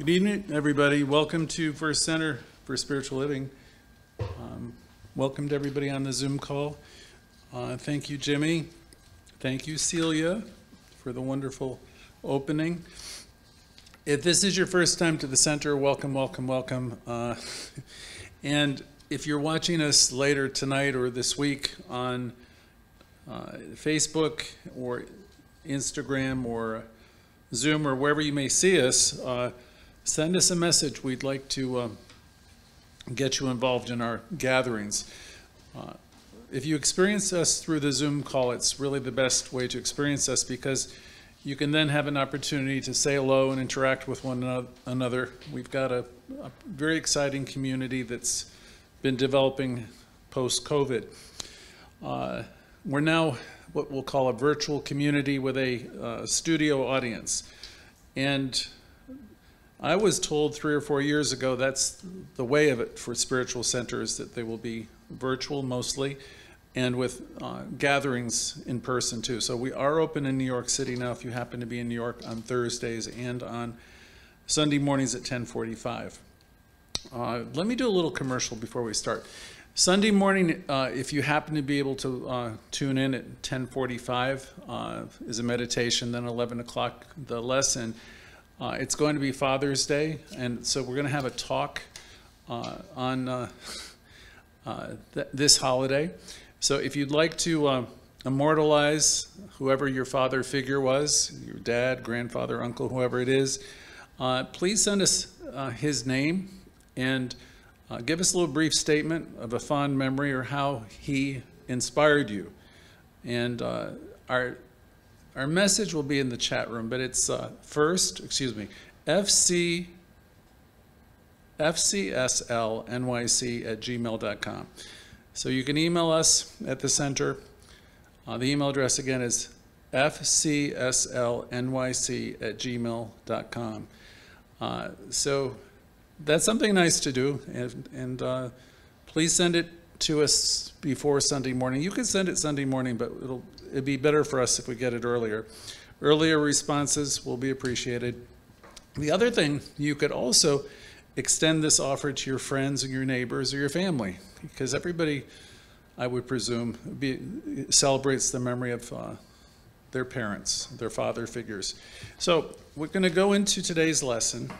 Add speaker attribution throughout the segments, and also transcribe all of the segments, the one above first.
Speaker 1: Good evening, everybody. Welcome to First Center for Spiritual Living. Um, welcome to everybody on the Zoom call. Uh, thank you, Jimmy. Thank you, Celia, for the wonderful opening. If this is your first time to the center, welcome, welcome, welcome. Uh, and if you're watching us later tonight or this week on uh, Facebook or Instagram or Zoom or wherever you may see us, uh, send us a message. We'd like to um, get you involved in our gatherings. Uh, if you experience us through the Zoom call, it's really the best way to experience us because you can then have an opportunity to say hello and interact with one another. We've got a, a very exciting community that's been developing post-COVID. Uh, we're now what we'll call a virtual community with a uh, studio audience. And I was told three or four years ago that's the way of it for spiritual centers, that they will be virtual mostly and with uh, gatherings in person too. So we are open in New York City now if you happen to be in New York on Thursdays and on Sunday mornings at 1045. Uh, let me do a little commercial before we start. Sunday morning, uh, if you happen to be able to uh, tune in at 1045 uh, is a meditation, then 11 o'clock the lesson. Uh, it's going to be Father's Day, and so we're going to have a talk uh, on uh, uh, th this holiday. So if you'd like to uh, immortalize whoever your father figure was, your dad, grandfather, uncle, whoever it is, uh, please send us his name and give us a little brief statement of a fond memory or how he inspired you. And our our message will be in the chat room, but it's uh, first, excuse me, FC, fcslnyc at gmail.com. So you can email us at the center. Uh, the email address again is fcslnyc at gmail.com. Uh, so that's something nice to do, and, and uh, please send it to us before Sunday morning. You can send it Sunday morning, but it'll it'd be better for us if we get it earlier. Earlier responses will be appreciated. The other thing, you could also extend this offer to your friends and your neighbors or your family, because everybody, I would presume, be, celebrates the memory of uh, their parents, their father figures. So we're going to go into today's lesson,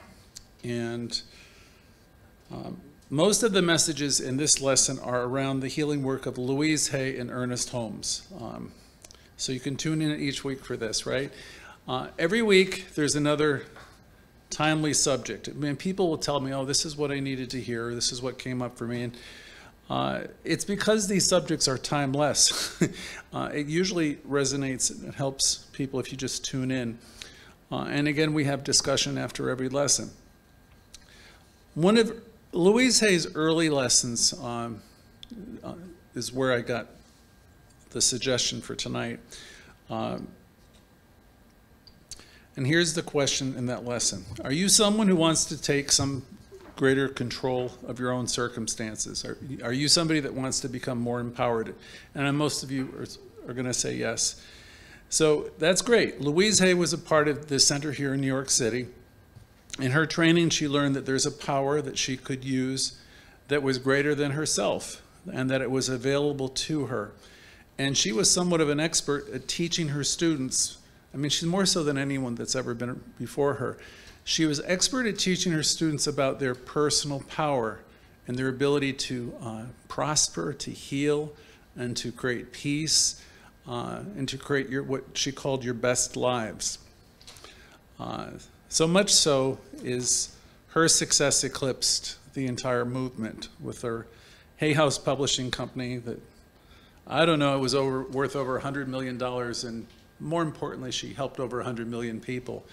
Speaker 1: and um, most of the messages in this lesson are around the healing work of Louise Hay and Ernest Holmes. Um, so you can tune in each week for this, right? Uh, every week, there's another timely subject. I mean, people will tell me, oh, this is what I needed to hear, this is what came up for me. And uh, it's because these subjects are timeless. uh, it usually resonates and helps people if you just tune in. Uh, and again, we have discussion after every lesson. One of Louise Hay's early lessons um, uh, is where I got the suggestion for tonight. Um, and here's the question in that lesson. Are you someone who wants to take some greater control of your own circumstances? Are, are you somebody that wants to become more empowered? And most of you are, are going to say yes. So that's great. Louise Hay was a part of the center here in New York City. In her training, she learned that there's a power that she could use that was greater than herself and that it was available to her. And she was somewhat of an expert at teaching her students. I mean, she's more so than anyone that's ever been before her. She was expert at teaching her students about their personal power and their ability to uh, prosper, to heal, and to create peace, uh, and to create your, what she called your best lives. Uh, so much so is her success eclipsed the entire movement with her Hay House Publishing Company that I don't know, it was over, worth over $100 million, and more importantly, she helped over 100 million people.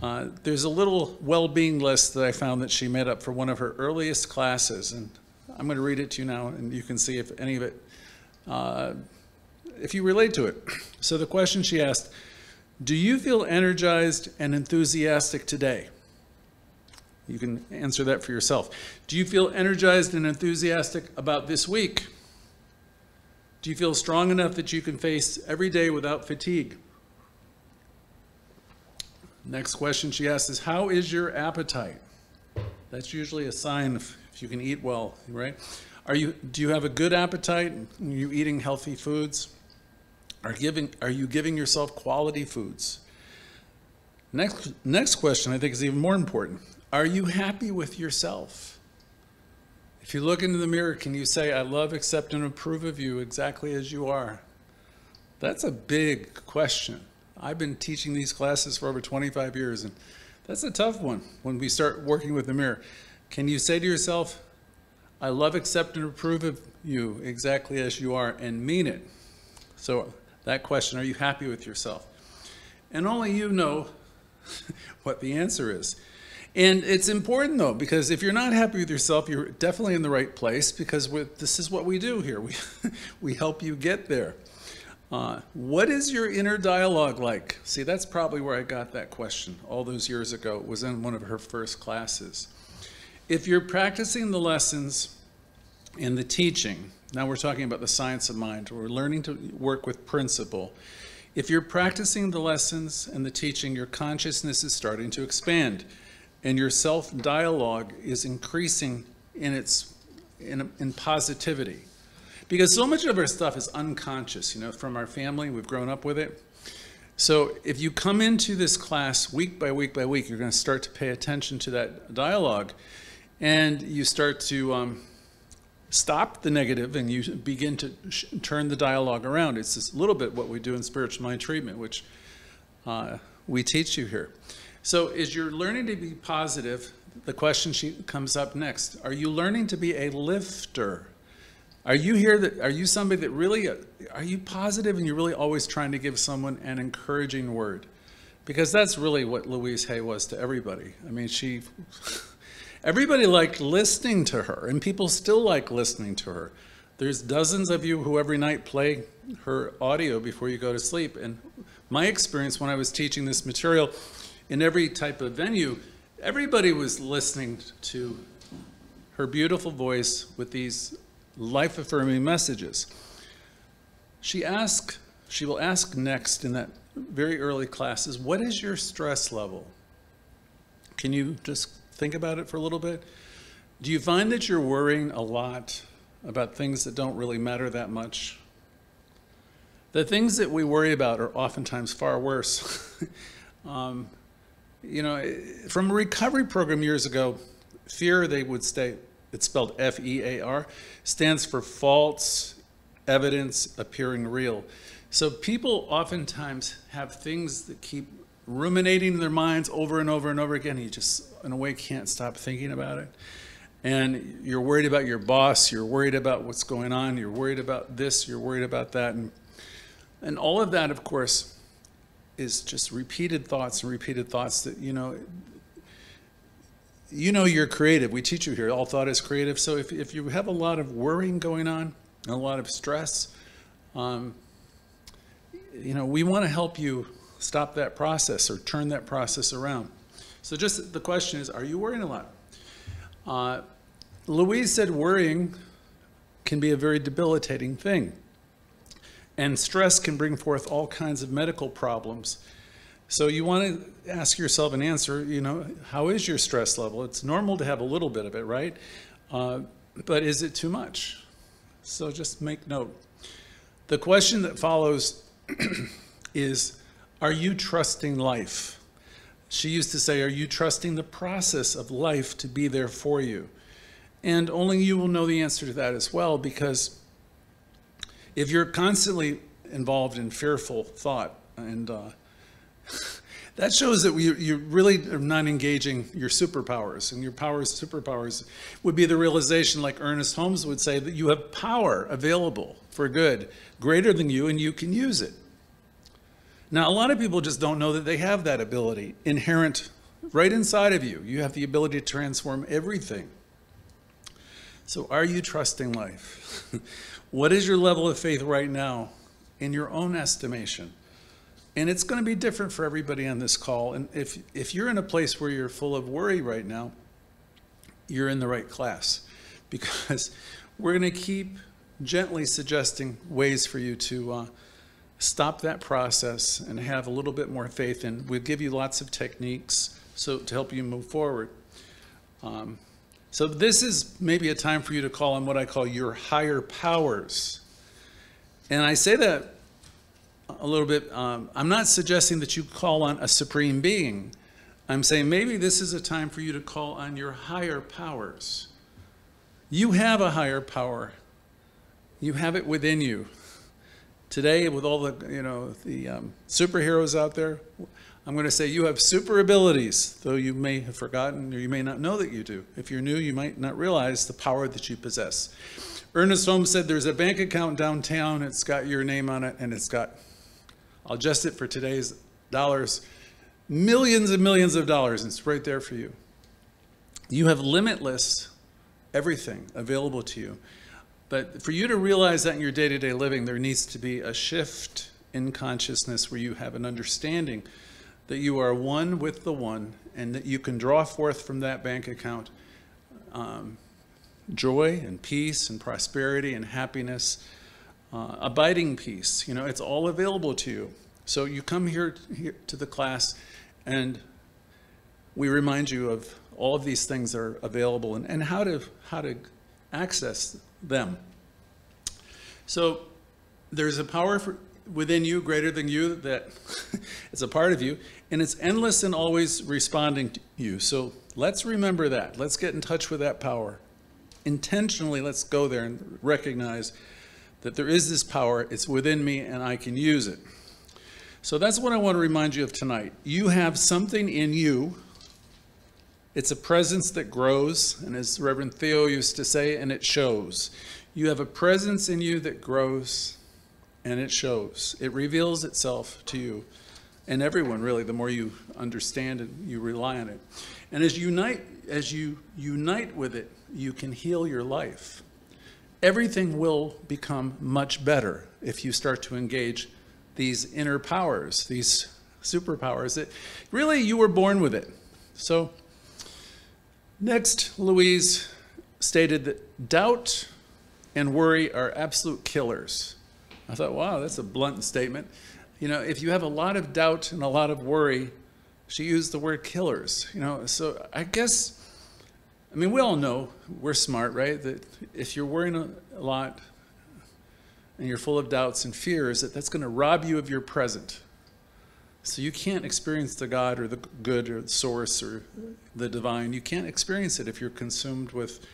Speaker 1: Uh, there's a little well-being list that I found that she made up for one of her earliest classes, and I'm going to read it to you now, and you can see if any of it, uh, if you relate to it. So the question she asked, do you feel energized and enthusiastic today? You can answer that for yourself. Do you feel energized and enthusiastic about this week? Do you feel strong enough that you can face every day without fatigue? Next question she asks is, How is your appetite? That's usually a sign if, if you can eat well, right? Are you, do you have a good appetite? Are you eating healthy foods? Are, giving, are you giving yourself quality foods? Next, next question I think is even more important. Are you happy with yourself? If you look into the mirror, can you say, I love, accept, and approve of you exactly as you are? That's a big question. I've been teaching these classes for over 25 years, and that's a tough one when we start working with the mirror. Can you say to yourself, I love, accept, and approve of you exactly as you are, and mean it? So, that question, are you happy with yourself? And only you know what the answer is. And it's important though, because if you're not happy with yourself, you're definitely in the right place because this is what we do here. We, we help you get there. Uh, what is your inner dialogue like? See, that's probably where I got that question all those years ago. It was in one of her first classes. If you're practicing the lessons and the teaching, now we're talking about the science of mind, we're learning to work with principle. If you're practicing the lessons and the teaching, your consciousness is starting to expand and your self dialogue is increasing in its in, in positivity. Because so much of our stuff is unconscious you know from our family. We've grown up with it. So if you come into this class week by week by week you're going to start to pay attention to that dialogue and you start to um, stop the negative and you begin to turn the dialogue around it's a little bit what we do in spiritual mind treatment which uh, we teach you here so as you're learning to be positive, the question she comes up next. Are you learning to be a lifter? Are you here that are you somebody that really are you positive and you're really always trying to give someone an encouraging word? Because that's really what Louise Hay was to everybody. I mean, she everybody liked listening to her and people still like listening to her. There's dozens of you who every night play her audio before you go to sleep and my experience when I was teaching this material in every type of venue, everybody was listening to her beautiful voice with these life affirming messages. She asked, she will ask next in that very early classes, what is your stress level? Can you just think about it for a little bit? Do you find that you're worrying a lot about things that don't really matter that much? The things that we worry about are oftentimes far worse. um, you know, from a recovery program years ago, fear, they would state, it's spelled F E A R, stands for false evidence appearing real. So people oftentimes have things that keep ruminating in their minds over and over and over again. You just, in a way, can't stop thinking about it. And you're worried about your boss, you're worried about what's going on, you're worried about this, you're worried about that. And, and all of that, of course, is just repeated thoughts and repeated thoughts that, you know, you know you're creative. We teach you here, all thought is creative. So if, if you have a lot of worrying going on, a lot of stress, um, you know, we want to help you stop that process or turn that process around. So just the question is, are you worrying a lot? Uh, Louise said worrying can be a very debilitating thing. And stress can bring forth all kinds of medical problems. So you want to ask yourself an answer, you know, how is your stress level? It's normal to have a little bit of it, right? Uh, but is it too much? So just make note. The question that follows is, are you trusting life? She used to say, are you trusting the process of life to be there for you? And only you will know the answer to that as well because if you're constantly involved in fearful thought, and uh, that shows that you, you really are not engaging your superpowers. And your powers, superpowers, would be the realization, like Ernest Holmes would say, that you have power available for good, greater than you, and you can use it. Now, a lot of people just don't know that they have that ability inherent right inside of you. You have the ability to transform everything. So, are you trusting life? What is your level of faith right now in your own estimation? And it's going to be different for everybody on this call. And if, if you're in a place where you're full of worry right now, you're in the right class because we're going to keep gently suggesting ways for you to, uh, stop that process and have a little bit more faith in. We'll give you lots of techniques so to help you move forward. Um, so this is maybe a time for you to call on what I call your higher powers. And I say that a little bit, um, I'm not suggesting that you call on a supreme being. I'm saying maybe this is a time for you to call on your higher powers. You have a higher power. You have it within you. Today, with all the, you know, the um, superheroes out there, I'm going to say you have super abilities, though you may have forgotten or you may not know that you do. If you're new, you might not realize the power that you possess. Ernest Holmes said there's a bank account downtown, it's got your name on it, and it's got, I'll adjust it for today's dollars, millions and millions of dollars, and it's right there for you. You have limitless everything available to you. But for you to realize that in your day to day living, there needs to be a shift in consciousness where you have an understanding that you are one with the one and that you can draw forth from that bank account um, joy and peace and prosperity and happiness, uh, abiding peace. You know, it's all available to you. So you come here, here to the class and we remind you of all of these things that are available and, and how to how to access them. So there's a power for, within you greater than you that is a part of you and it's endless and always responding to you. So let's remember that. Let's get in touch with that power. Intentionally let's go there and recognize that there is this power. It's within me and i can use it. So that's what i want to remind you of tonight. You have something in you it's a presence that grows and as reverend theo used to say and it shows you have a presence in you that grows and it shows. It reveals itself to you and everyone really the more you understand it, you rely on it. And as you unite as you unite with it, you can heal your life. Everything will become much better if you start to engage these inner powers, these superpowers that really you were born with it. So next Louise stated that doubt and worry are absolute killers. I thought, wow, that's a blunt statement. You know, if you have a lot of doubt and a lot of worry, she used the word killers. You know, so I guess, I mean, we all know we're smart, right? That if you're worrying a, lot and you're full of doubts and fears, that that's going to rob you of your present. So you can't experience the God or the good or the source or the divine. You can't experience it if you're consumed with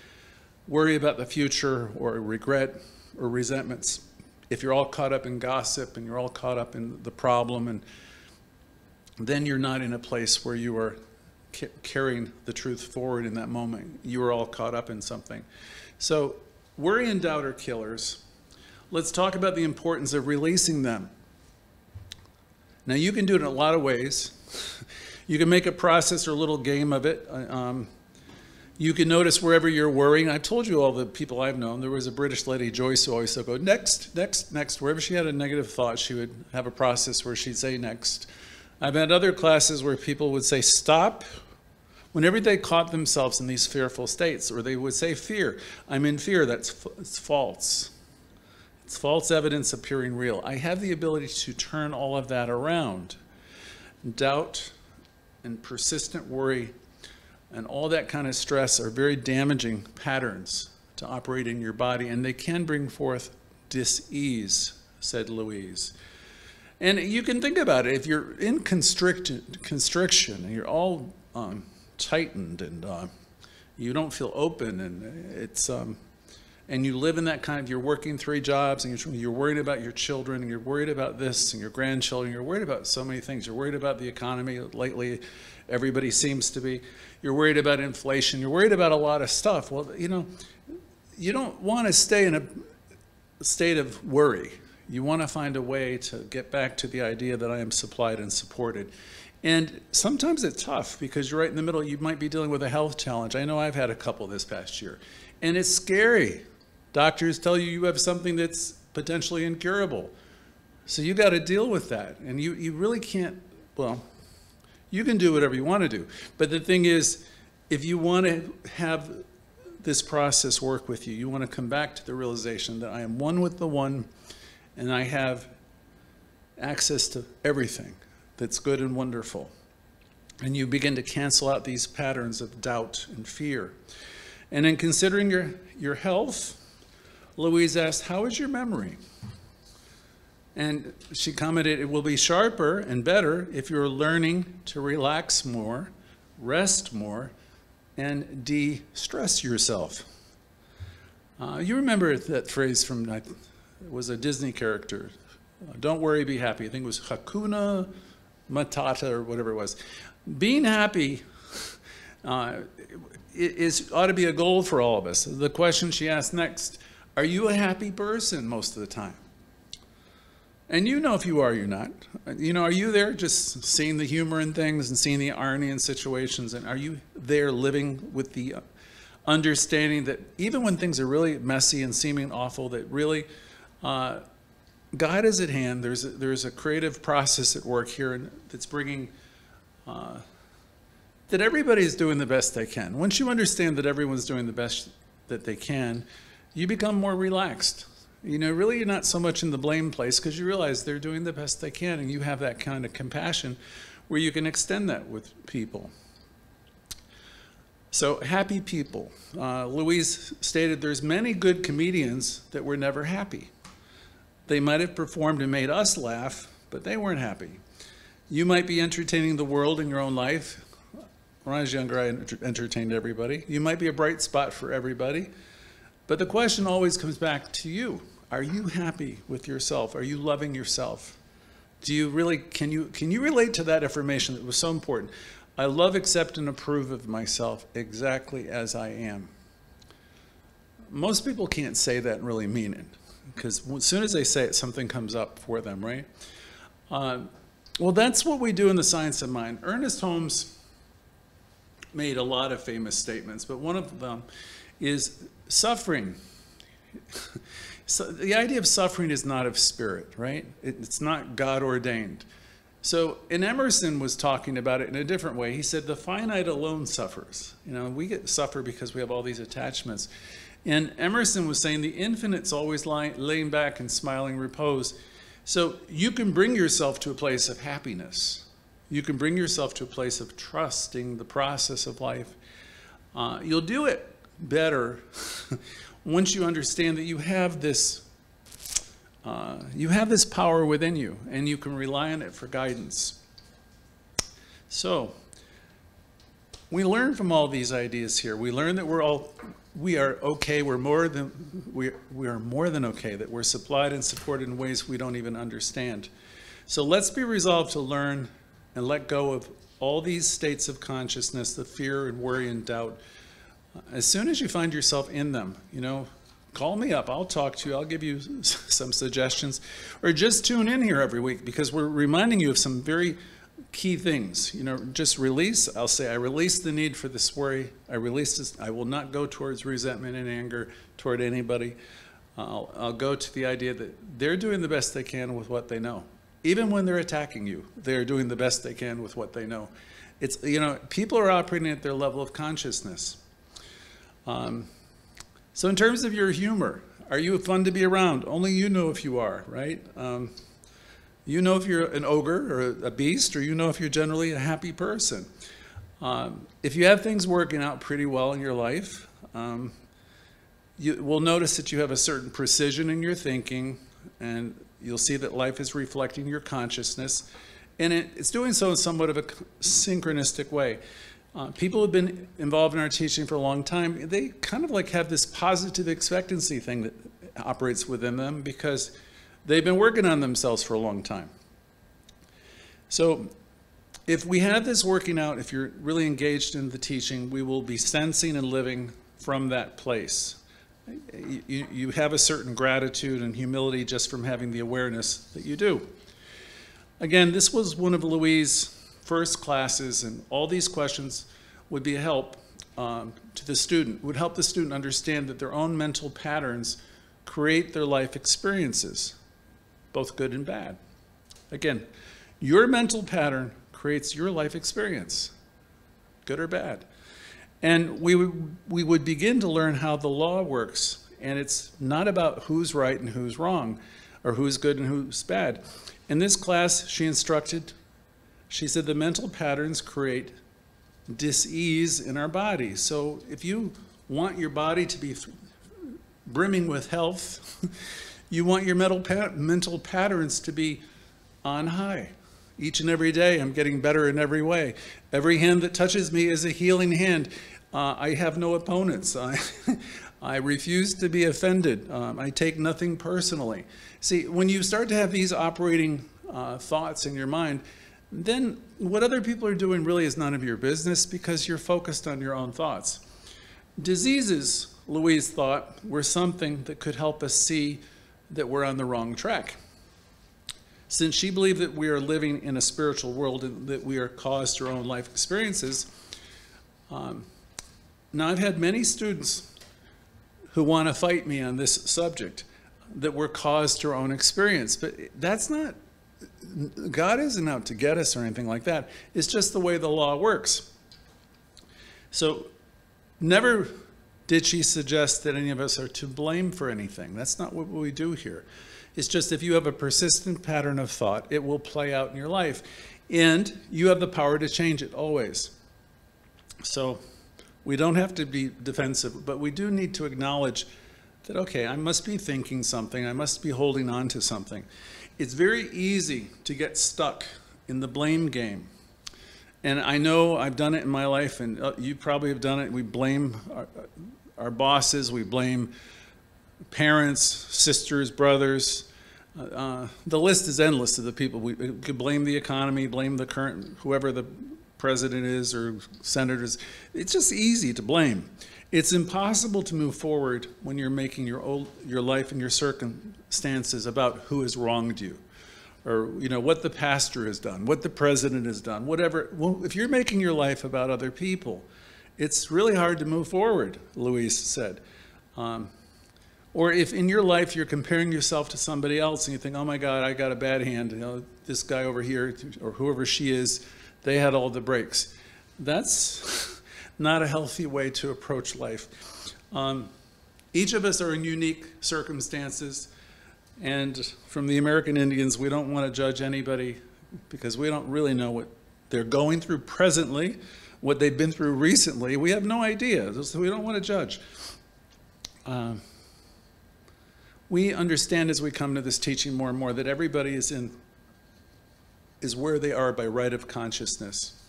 Speaker 1: worry about the future or regret or resentments. If you're all caught up in gossip and you're all caught up in the problem and then you're not in a place where you are carrying the truth forward in that moment you are all caught up in something. So worry and doubt are killers. Let's talk about the importance of releasing them now you can do it in a lot of ways you can make a process or a little game of it um, you can notice wherever you're worrying. I've told you all the people I've known. There was a British lady, Joyce, who always go next, next, next. Wherever she had a negative thought, she would have a process where she'd say next. I've had other classes where people would say stop whenever they caught themselves in these fearful states, or they would say fear. I'm in fear. That's it's false. It's false evidence appearing real. I have the ability to turn all of that around. Doubt and persistent worry and all that kind of stress are very damaging patterns to operate in your body, and they can bring forth dis-ease, said Louise. And you can think about it, if you're in constriction, constriction and you're all um, tightened and uh, you don't feel open and it's, um, and you live in that kind of, you're working three jobs and you're, you're worried about your children and you're worried about this and your grandchildren, you're worried about so many things. You're worried about the economy lately, everybody seems to be. You're worried about inflation. You're worried about a lot of stuff. Well, you know, you don't want to stay in a state of worry. You want to find a way to get back to the idea that I am supplied and supported. And sometimes it's tough because you're right in the middle. You might be dealing with a health challenge. I know I've had a couple this past year. And it's scary. Doctors tell you you have something that's potentially incurable. So you got to deal with that. And you, you really can't, well, you can do whatever you want to do. But the thing is, if you want to have this process work with you, you want to come back to the realization that I am one with the one and I have access to everything that's good and wonderful. And you begin to cancel out these patterns of doubt and fear. And in considering your, your health, Louise asked, How is your memory? And she commented, It will be sharper and better if you're learning to relax more, rest more, and de stress yourself. Uh, you remember that phrase from, it was a Disney character, don't worry, be happy. I think it was Hakuna Matata or whatever it was. Being happy uh, is, ought to be a goal for all of us. The question she asked next Are you a happy person most of the time? And you know if you are, you're not. You know, are you there just seeing the humor in things and seeing the irony in situations? And are you there living with the understanding that even when things are really messy and seeming awful, that really uh, God is at hand. There's a, there's a creative process at work here and that's bringing uh, that everybody's doing the best they can. Once you understand that everyone's doing the best that they can, you become more relaxed. You know, really, you're not so much in the blame place because you realize they're doing the best they can, and you have that kind of compassion where you can extend that with people. So, happy people. Uh, Louise stated there's many good comedians that were never happy. They might have performed and made us laugh, but they weren't happy. You might be entertaining the world in your own life. When I was younger, I entertained everybody. You might be a bright spot for everybody. But the question always comes back to you. Are you happy with yourself? Are you loving yourself? Do you really can you can you relate to that affirmation that was so important? I love, accept, and approve of myself exactly as I am. Most people can't say that and really mean it because as soon as they say it, something comes up for them, right? Uh, well, that's what we do in the science of mind. Ernest Holmes made a lot of famous statements, but one of them is suffering. so the idea of suffering is not of spirit, right? It, it's not God ordained. So, and Emerson was talking about it in a different way. He said, the finite alone suffers. You know, we get suffer because we have all these attachments. And Emerson was saying the infinite's always lying, laying back in smiling repose. So you can bring yourself to a place of happiness. You can bring yourself to a place of trusting the process of life. Uh, you'll do it better once you understand that you have this uh, you have this power within you and you can rely on it for guidance. So, we learn from all these ideas here. We learn that we're all we are okay. We're more than we we are more than okay. That we're supplied and supported in ways we don't even understand. So let's be resolved to learn and let go of all these states of consciousness, the fear and worry and doubt. As soon as you find yourself in them, you know, call me up. I'll talk to you. I'll give you some suggestions, or just tune in here every week because we're reminding you of some very key things. You know, just release. I'll say, I release the need for this worry. I release this. I will not go towards resentment and anger toward anybody. I'll, I'll go to the idea that they're doing the best they can with what they know. Even when they're attacking you, they're doing the best they can with what they know. It's, you know, people are operating at their level of consciousness. Um, so, in terms of your humor, are you fun to be around? Only you know if you are, right? Um, you know if you're an ogre or a beast, or you know if you're generally a happy person. Um, if you have things working out pretty well in your life, um, you will notice that you have a certain precision in your thinking, and you'll see that life is reflecting your consciousness, and it, it's doing so in somewhat of a synchronistic way. Uh, people have been involved in our teaching for a long time, they kind of like have this positive expectancy thing that operates within them because They've been working on themselves for a long time. So if we have this working out, if you're really engaged in the teaching, we will be sensing and living from that place. You, you have a certain gratitude and humility just from having the awareness that you do. Again, this was one of Louise's first classes, and all these questions would be a help um, to the student, would help the student understand that their own mental patterns create their life experiences both good and bad. Again, your mental pattern creates your life experience, good or bad. And we, we would begin to learn how the law works. And it's not about who's right and who's wrong. or who's good and who's bad. In this class, she instructed, she said the mental patterns create dis-ease in our body. So if you want your body to be brimming with health, you want your mental, mental patterns to be on high. Each and every day, I'm getting better in every way. Every hand that touches me is a healing hand. Uh, I have no opponents. I, I refuse to be offended. Um, I take nothing personally. See, when you start to have these operating uh, thoughts in your mind, then what other people are doing really is none of your business because you're focused on your own thoughts. Diseases, Louise thought, were something that could help us see that we're on the wrong track. Since she believed that we are living in a spiritual world and that we are caused our own life experiences, um, now I've had many students who want to fight me on this subject that we're caused our own experience, but that's not God isn't out to get us or anything like that. It's just the way the law works. So, never did she suggest that any of us are to blame for anything. That's not what we do here. It's just if you have a persistent pattern of thought, it will play out in your life. And you have the power to change it always. So, we don't have to be defensive, but we do need to acknowledge that, okay, I must be thinking something, I must be holding on to something. It's very easy to get stuck in the blame game. And I know I've done it in my life, and uh, you probably have done it. We blame our, our bosses, we blame parents, sisters, brothers. Uh, uh, the list is endless of the people. We, we could blame the economy, blame the current, whoever the president is or senators. It's just easy to blame. It's impossible to move forward when you're making your, old, your life and your circumstances about who has wronged you or you know what the pastor has done, what the president has done, whatever. Well, if you're making your life about other people, it's really hard to move forward. Louise said, um, or if in your life you're comparing yourself to somebody else and you think, "Oh my God, I got a bad hand," you know, this guy over here or whoever she is, they had all the breaks. That's not a healthy way to approach life. Um, each of us are in unique circumstances, and from the American Indians, we don't want to judge anybody because we don't really know what they're going through presently, what they've been through recently. We have no idea, so we don't want to judge. Um, we understand as we come to this teaching more and more that everybody is in is where they are by right of consciousness.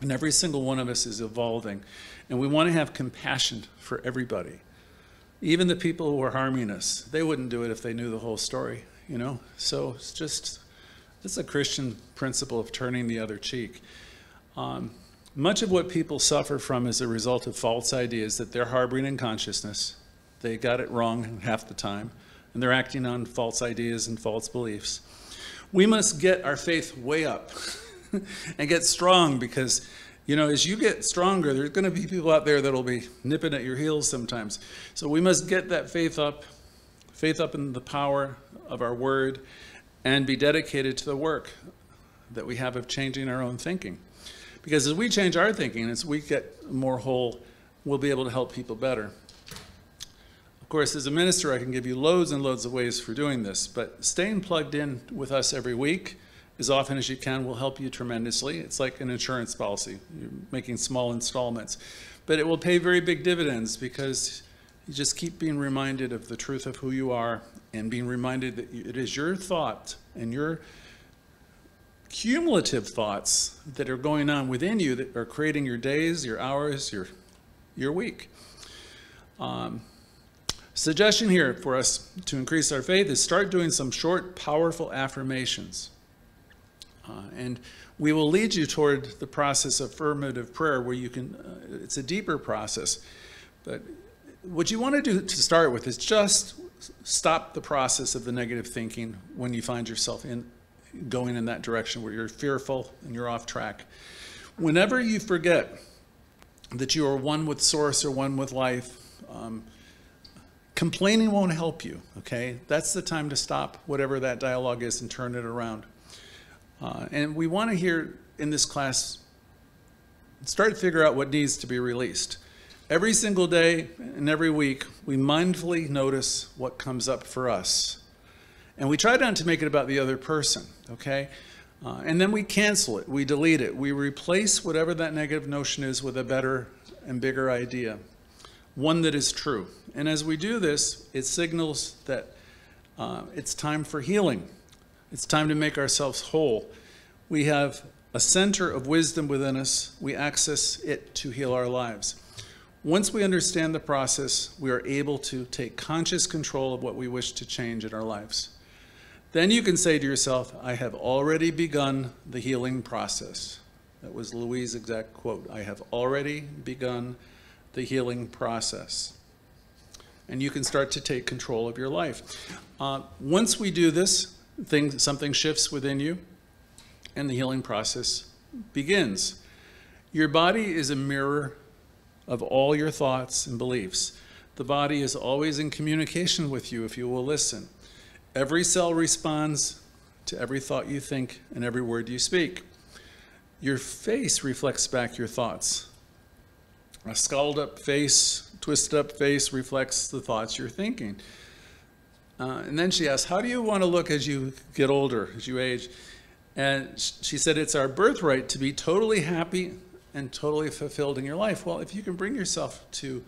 Speaker 1: And every single one of us is evolving. And we want to have compassion for everybody. Even the people who are harming us, they wouldn't do it if they knew the whole story, you know? So it's just, it's a Christian principle of turning the other cheek. Um, much of what people suffer from is a result of false ideas that they're harboring in consciousness. They got it wrong half the time, and they're acting on false ideas and false beliefs. We must get our faith way up. and get strong because, you know, as you get stronger, there's going to be people out there that'll be nipping at your heels sometimes. So we must get that faith up, faith up in the power of our word, and be dedicated to the work that we have of changing our own thinking. Because as we change our thinking, as we get more whole, we'll be able to help people better. Of course, as a minister, I can give you loads and loads of ways for doing this, but staying plugged in with us every week, as often as you can will help you tremendously. It's like an insurance policy. You're making small installments. But it will pay very big dividends because you just keep being reminded of the truth of who you are and being reminded that it is your thought and your cumulative thoughts that are going on within you that are creating your days, your hours, your, your week. Um, suggestion here for us to increase our faith is start doing some short, powerful affirmations. Uh, and we will lead you toward the process of affirmative prayer where you can, uh, it's a deeper process. But what you want to do to start with is just stop the process of the negative thinking when you find yourself in going in that direction where you're fearful and you're off track. Whenever you forget that you are one with source or one with life, um, complaining won't help you, okay? That's the time to stop whatever that dialogue is and turn it around. Uh, and we want to hear in this class, start to figure out what needs to be released. Every single day and every week, we mindfully notice what comes up for us. And we try not to make it about the other person, okay? Uh, and then we cancel it, we delete it, we replace whatever that negative notion is with a better and bigger idea, one that is true. And as we do this, it signals that uh, it's time for healing. It's time to make ourselves whole. We have a center of wisdom within us. We access it to heal our lives. Once we understand the process, we are able to take conscious control of what we wish to change in our lives. Then you can say to yourself, I have already begun the healing process. That was Louise's exact quote. I have already begun the healing process. And you can start to take control of your life. Uh, once we do this, thing, something shifts within you, and the healing process begins. Your body is a mirror of all your thoughts and beliefs. The body is always in communication with you if you will listen. Every cell responds to every thought you think and every word you speak. Your face reflects back your thoughts. A scowled up face, twisted up face reflects the thoughts you're thinking. Uh, and then she asked, How do you want to look as you get older, as you age? And she said, It's our birthright to be totally happy and totally fulfilled in your life. Well, if you can bring yourself to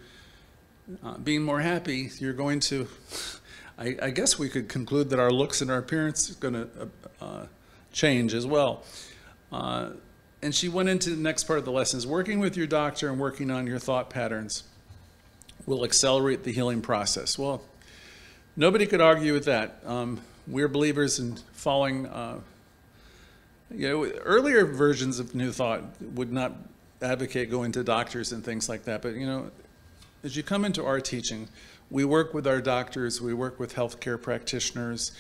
Speaker 1: uh, being more happy, you're going to I, I, guess we could conclude that our looks and our appearance is going to uh, uh, change as well. Uh, and she went into the next part of the lessons. Working with your doctor and working on your thought patterns will accelerate the healing process. Well, nobody could argue with that. Um, we're believers in following. Uh, you know, earlier versions of New Thought would not advocate going to doctors and things like that. But you know, as you come into our teaching, we work with our doctors, we work with healthcare practitioners,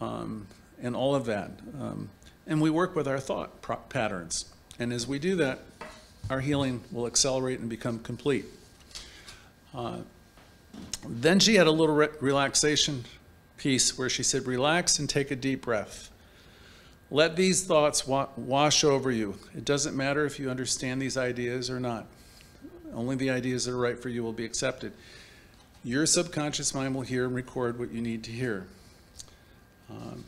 Speaker 1: um, and all of that. Um, and we work with our thought patterns. And as we do that, our healing will accelerate and become complete. Uh, then she had a little re relaxation piece where she said, Relax and take a deep breath. Let these thoughts wa wash over you. It doesn't matter if you understand these ideas or not. Only the ideas that are right for you will be accepted your subconscious mind will hear and record what you need to hear. Um,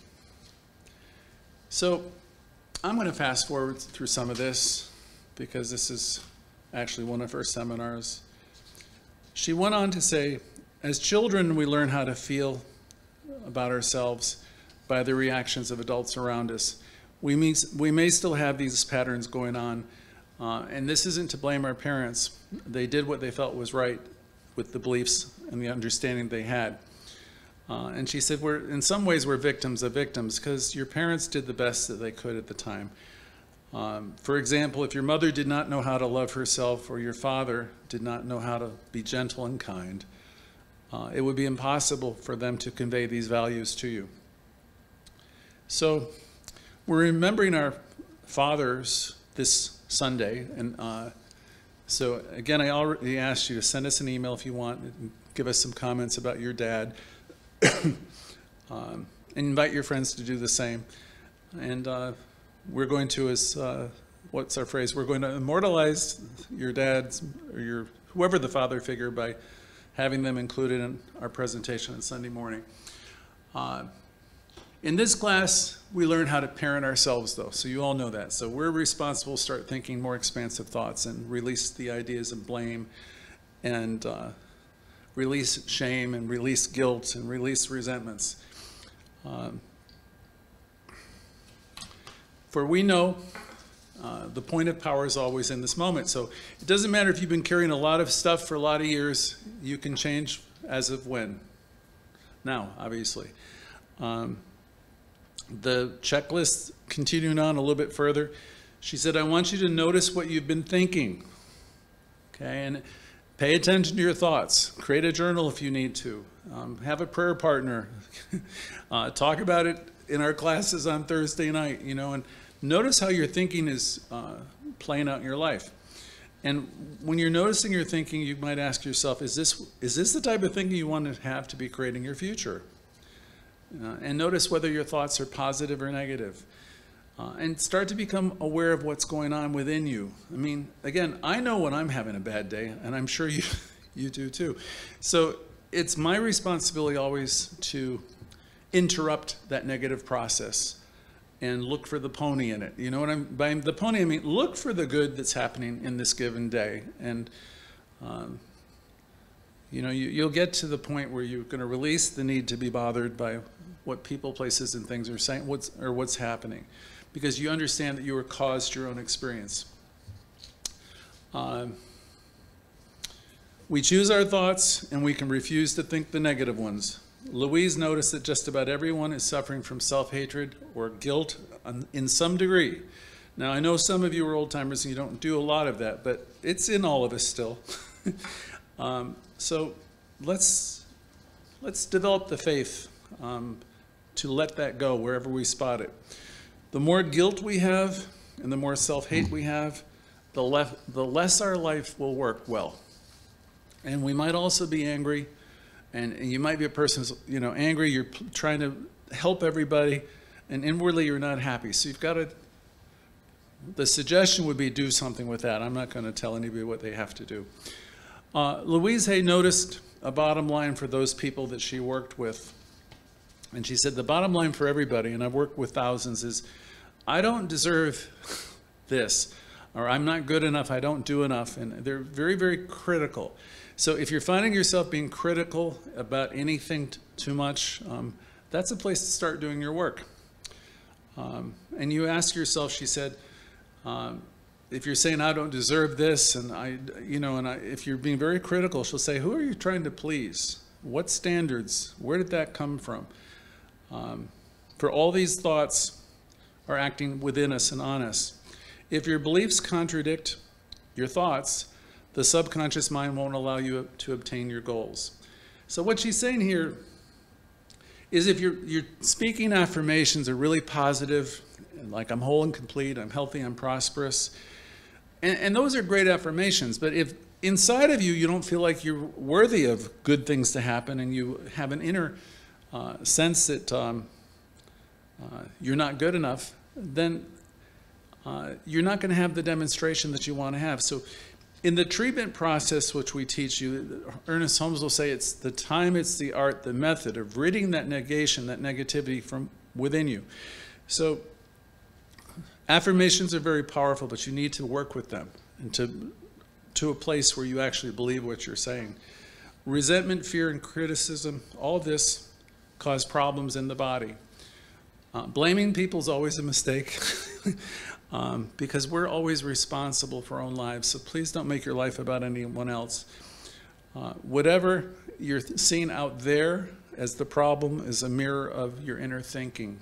Speaker 1: so I'm going to fast forward through some of this because this is actually one of her seminars. She went on to say, as children, we learn how to feel about ourselves by the reactions of adults around us. We may, we may still have these patterns going on, uh, and this isn't to blame our parents. They did what they felt was right with the beliefs and the understanding they had. Uh, and she said, we're, in some ways, we're victims of victims because your parents did the best that they could at the time. Um, for example, if your mother did not know how to love herself or your father did not know how to be gentle and kind, uh, it would be impossible for them to convey these values to you. So we're remembering our fathers this Sunday, and uh, so again, I already asked you to send us an email if you want, and give us some comments about your dad, um, and invite your friends to do the same. And uh, we're going to, as uh, what's our phrase? We're going to immortalize your dad's or your whoever the father figure by having them included in our presentation on Sunday morning. Uh, in this class, we learn how to parent ourselves, though, so you all know that. So we're responsible start thinking more expansive thoughts and release the ideas of blame and uh, release shame and release guilt and release resentments. Um, for we know uh, the point of power is always in this moment. So it doesn't matter if you've been carrying a lot of stuff for a lot of years, you can change as of when. Now, obviously. Um, the checklist, continuing on a little bit further, she said, I want you to notice what you've been thinking. Okay, and pay attention to your thoughts. Create a journal if you need to. Um, have a prayer partner. uh, talk about it in our classes on Thursday night, you know, and notice how your thinking is uh, playing out in your life. And when you're noticing your thinking, you might ask yourself, is this, is this the type of thinking you want to have to be creating your future? Uh, and notice whether your thoughts are positive or negative. Uh, and start to become aware of what's going on within you. I mean, again, I know when I'm having a bad day, and I'm sure you, you do too. So it's my responsibility always to interrupt that negative process and look for the pony in it. You know what I'm by the pony? I mean look for the good that's happening in this given day, and um, you know you, you'll get to the point where you're going to release the need to be bothered by what people, places, and things are saying, what's or what's happening, because you understand that you were caused your own experience. Um, we choose our thoughts, and we can refuse to think the negative ones. Louise noticed that just about everyone is suffering from self hatred or guilt in some degree. Now, I know some of you are old timers and you don't do a lot of that, but it's in all of us still. um, so let's, let's develop the faith um, to let that go wherever we spot it. The more guilt we have and the more self hate we have, the, lef- the less our life will work well. And we might also be angry and, and you might be a person who's you know angry you're trying to help everybody and inwardly you're not happy. So you've got to the suggestion would be do something with that. I'm not going to tell anybody what they have to do. Uh, louise hay noticed a bottom line for those people that she worked with. And she said the bottom line for everybody and i've worked with thousands is i don't deserve this or i'm not good enough i don't do enough. And they're very very critical so if you're finding yourself being critical about anything too much, um, that's a place to start doing your work. Um, and you ask yourself, she said, um, if you're saying I don't deserve this, and I, you know, and I, if you're being very critical, she'll say, who are you trying to please? What standards? Where did that come from? Um, for all these thoughts are acting within us and on us. If your beliefs contradict your thoughts, the subconscious mind won't allow you to obtain your goals. So what she's saying here is if you're, you're speaking affirmations are really positive, like I'm whole and complete, I'm healthy, I'm prosperous, and, and those are great affirmations, but if inside of you you don't feel like you're worthy of good things to happen and you have an inner uh, sense that um, uh, you're not good enough, then uh, you're not going to have the demonstration that you want to have. So in the treatment process, which we teach you, Ernest Holmes will say it's the time, it's the art, the method of ridding that negation, that negativity from within you. So, affirmations are very powerful, but you need to work with them and to, to a place where you actually believe what you're saying. Resentment, fear, and criticism, all this cause problems in the body. Uh, blaming people is always a mistake. um, because we're always responsible for our own lives. So please don't make your life about anyone else. Uh, whatever you're seeing out there as the problem is a mirror of your inner thinking.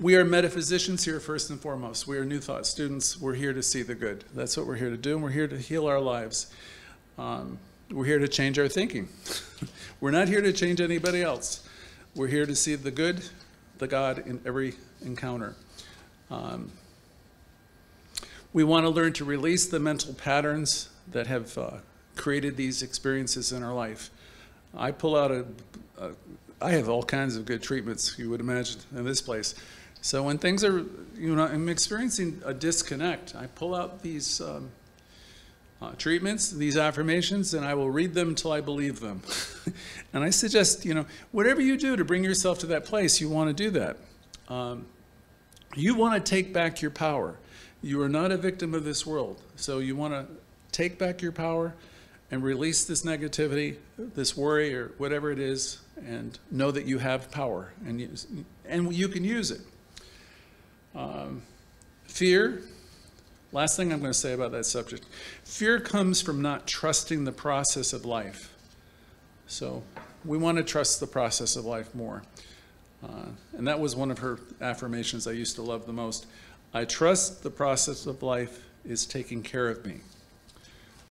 Speaker 1: We are metaphysicians here first and foremost. We are New Thought students. We're here to see the good. That's what we're here to do, and we're here to heal our lives. Um, we're here to change our thinking. we're not here to change anybody else. We're here to see the good, the God in every encounter. Um, we want to learn to release the mental patterns that have uh, created these experiences in our life. I pull out a, a, I have all kinds of good treatments, you would imagine, in this place. So when things are, you know, I'm experiencing a disconnect, I pull out these um, uh, treatments, these affirmations, and I will read them until I believe them. and I suggest, you know, whatever you do to bring yourself to that place, you want to do that. Um, you want to take back your power. You are not a victim of this world. So you want to take back your power and release this negativity, this worry, or whatever it is, and know that you have power and you, and you can use it. Um, fear. Last thing I'm going to say about that subject. Fear comes from not trusting the process of life. So we want to trust the process of life more. Uh, and that was one of her affirmations I used to love the most. I trust the process of life is taking care of me.